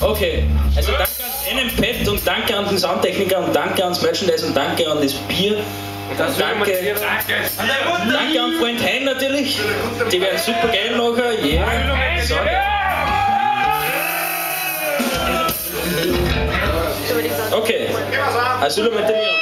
Okay, also danke ans NMPET und danke an den Soundtechniker und danke ans Merchandise und danke an das Bier. Das Danke. Danke an Freund Hein natürlich. Die werden super geil nachher. Yeah. So. Okay. Asylo Material.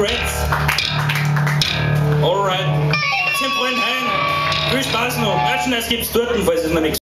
Reds. Alright. Zum Freund Hein. Viel Spaß noch. Merchandise gibt's dort, falls es noch nichts